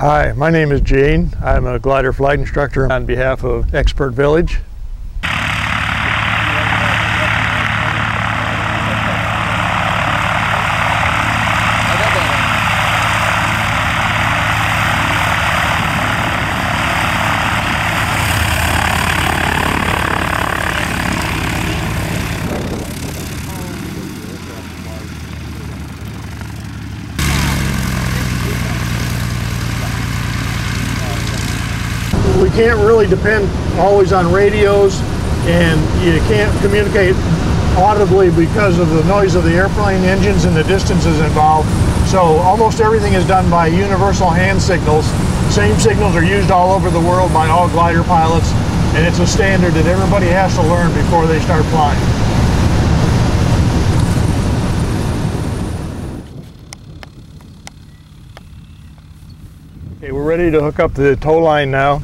Hi, my name is Gene. I'm a glider flight instructor on behalf of Expert Village. We can't really depend always on radios and you can't communicate audibly because of the noise of the airplane engines and the distances involved. So almost everything is done by universal hand signals. Same signals are used all over the world by all glider pilots and it's a standard that everybody has to learn before they start flying. Okay, we're ready to hook up the tow line now.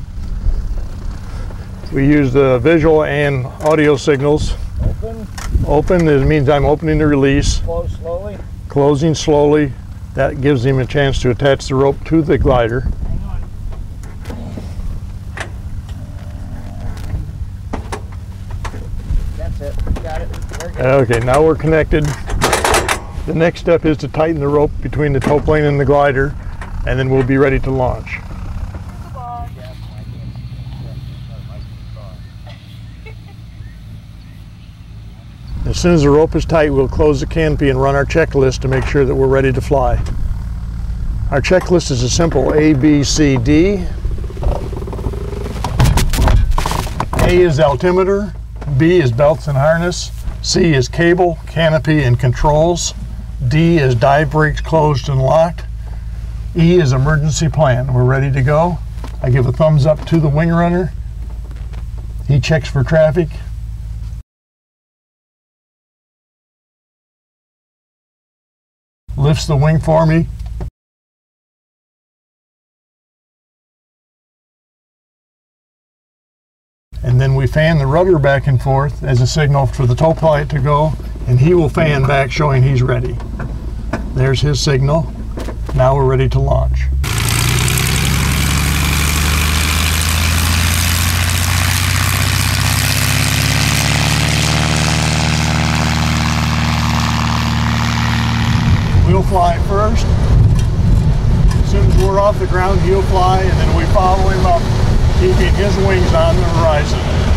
We use the visual and audio signals. Open, Open this means I'm opening the release, close slowly. closing slowly. That gives him a chance to attach the rope to the glider. Hang on. That's it. Got it. Okay, now we're connected. The next step is to tighten the rope between the tow plane and the glider, and then we'll be ready to launch. As soon as the rope is tight, we'll close the canopy and run our checklist to make sure that we're ready to fly. Our checklist is a simple A, B, C, D. A is altimeter, B is belts and harness, C is cable, canopy, and controls, D is dive brakes closed and locked, E is emergency plan. We're ready to go. I give a thumbs up to the wing runner. He checks for traffic. Lifts the wing for me. And then we fan the rudder back and forth as a signal for the tow pilot to go, and he will fan back showing he's ready. There's his signal. Now we're ready to launch. We'll fly first. As soon as we're off the ground, he'll fly, and then we follow him up, keeping his wings on the horizon.